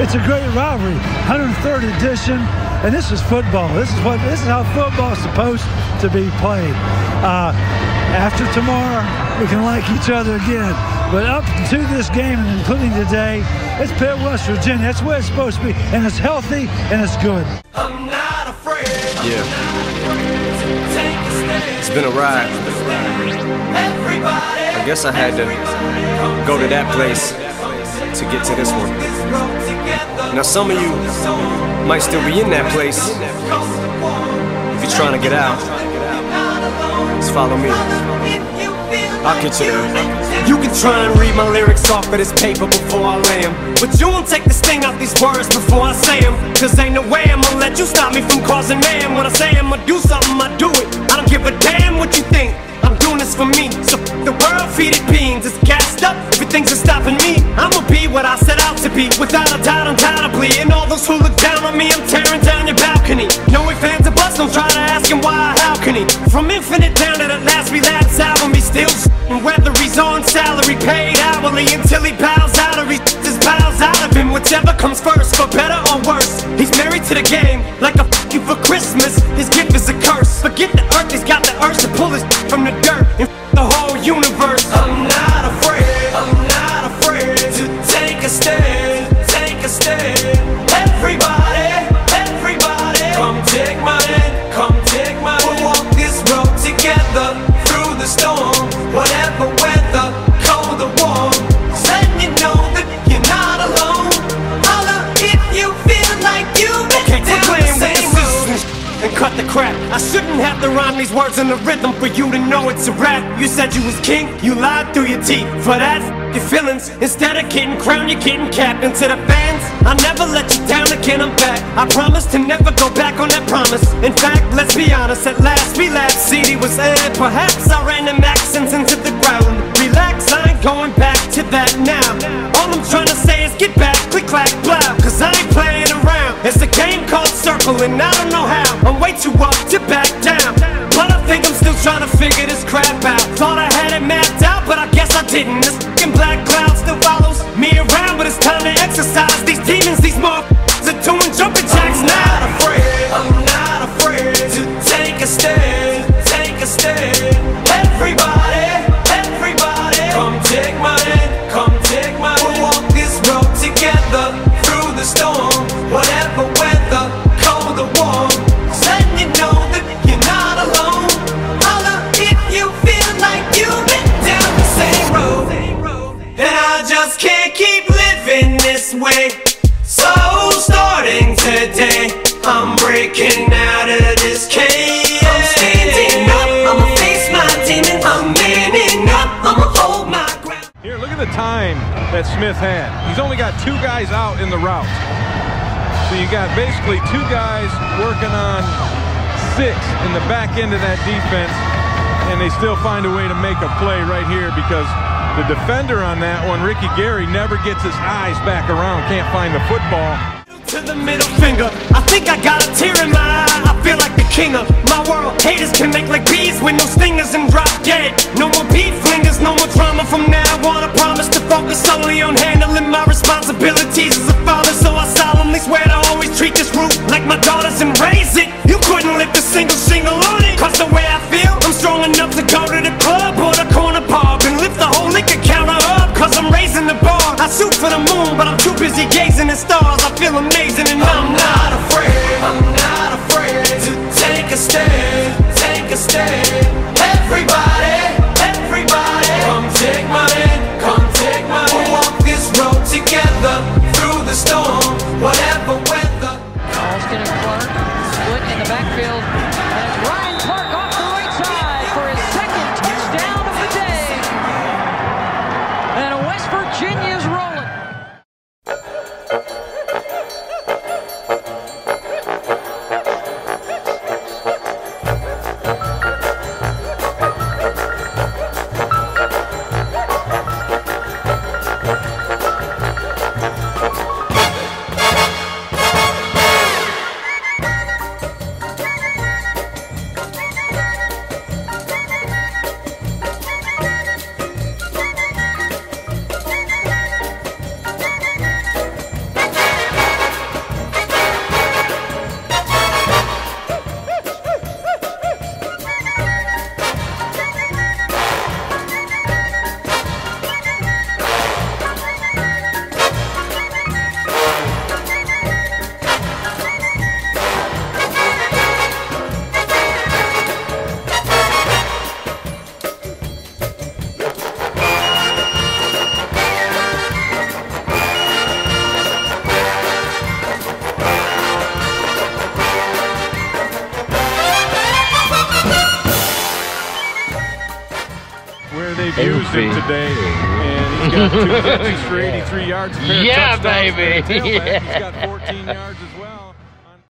It's a great rivalry, 103rd edition, and this is football. This is what this is how football is supposed to be played. Uh, after tomorrow, we can like each other again. But up to this game, and including today, it's Pitt, West Virginia. That's where it's supposed to be, and it's healthy and it's good. I'm not afraid. Yeah. It's been a ride. I guess I had to go to that place to get to this one. Now, some of you might still be in that place. If you're trying to get out, just follow me. I'll get you there. You can try and read my lyrics off of this paper before I lay 'em, But you won't take the sting out these words before I say 'em. Cause ain't no way I'ma let you stop me from causing man When I say I'ma do something, I do it I don't give a damn what you think I'm doing this for me So the world, feed it Without a doubt, undoubtedly And all those who look down on me I'm tearing down your balcony. No ifs, fans or buts, don't try to ask him why, how can he? From infinite down to the last relapse album He still and whether he's on salary Paid hourly until he bows out Or he his bows out of him. Whichever comes first, for better or worse He's married to the game Like a f you for Christmas. His gift is a curse. Forget the earth, he's got the urge to pull his from the dirt And the whole universe. I'm not afraid, I'm not afraid To take a stand, the storm, whatever weather Cold or warm Letting you know that you're not alone Holla if you feel like you've been okay, down the same road and cut the crap. I shouldn't have to rhyme these words in the rhythm for you to know it's a rap. You said you was king, you lied through your teeth. For that, your feelings. Instead of getting crowned, you're getting capped. And to the fans, I never let you down again, I'm back. I promise to never go back on that promise. In fact, let's be honest, at last we laughed. CD was aired, perhaps I ran them accents into the ground. Relax, I ain't going back to that now. All I'm trying to say is get back, click, clack, blah. Cause I ain't playing around. It's a game called circling, I don't know how. I'm way too up to back down. But I think I'm still trying to figure this crap out. Thought I had it mapped out, but I guess I didn't. This black cloud breaking out of this cage. I'm standing up, I'ma face my. I'm manning up, I'ma hold my ground. Here, look at the time that Smith had. He's only got two guys out in the route. So you got basically two guys working on six in the back end of that defense, and they still find a way to make a play right here because the defender on that one, Ricky Gary, never gets his eyes back around, can't find the football. To the middle finger. I think I got a tear in my eye. I feel like the king of my world. Haters can make like bees with no stingers and drop dead. Gazing at stars. I feel amazing and I'm not they've used him today, and he's got two catches for 83 yards. a pair of Yeah, baby. tailback. He's Yeah. got 14 yards